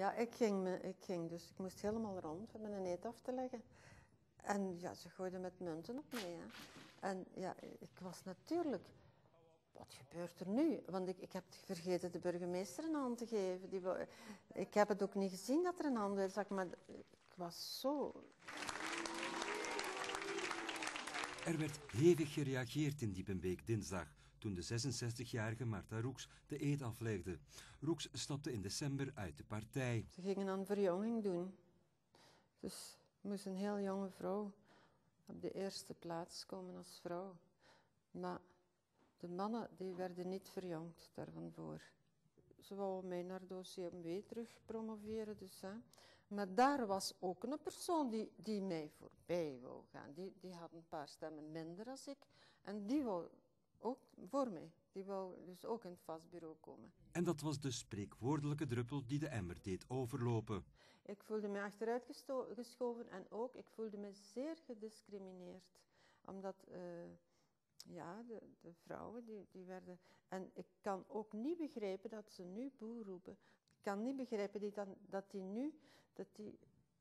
Ja, ik ging, me, ik ging dus, ik moest helemaal rond om een eet af te leggen. En ja, ze gooiden met munten op mij. Hè. En ja, ik was natuurlijk, wat gebeurt er nu? Want ik, ik heb vergeten de burgemeester een hand te geven. Die, ik heb het ook niet gezien dat er een hand werd, maar ik was zo... Er werd hevig gereageerd in Diepenbeek dinsdag toen de 66-jarige Marta Roeks de eed aflegde. Roeks stapte in december uit de partij. Ze gingen een verjonging doen. Dus moest een heel jonge vrouw op de eerste plaats komen als vrouw. Maar de mannen die werden niet verjongd daarvan voor. Ze wou mij naar de OCMW terug promoveren. Dus, hè. Maar daar was ook een persoon die, die mij voorbij wou gaan. Die, die had een paar stemmen minder als ik. En die wou ook voor mij. Die wou dus ook in het vastbureau komen. En dat was de spreekwoordelijke druppel die de emmer deed overlopen. Ik voelde me achteruit gesto- geschoven en ook ik voelde me zeer gediscrimineerd. Omdat eh, ja, de, de vrouwen die, die werden. En ik kan ook niet begrijpen dat ze nu boer roepen. Ik kan niet begrijpen die dan, dat die nu dat die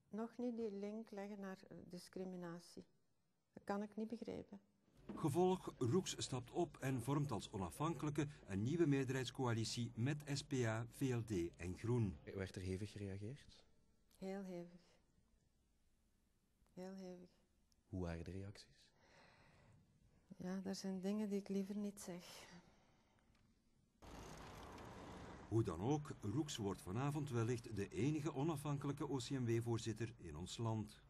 nog niet die link leggen naar eh, discriminatie. Dat kan ik niet begrijpen. Gevolg, Roeks stapt op en vormt als onafhankelijke een nieuwe meerderheidscoalitie met SPA, VLD en Groen. Werd er hevig gereageerd? Heel hevig. Heel hevig. Hoe waren de reacties? Ja, er zijn dingen die ik liever niet zeg. Hoe dan ook, Roeks wordt vanavond wellicht de enige onafhankelijke OCMW-voorzitter in ons land.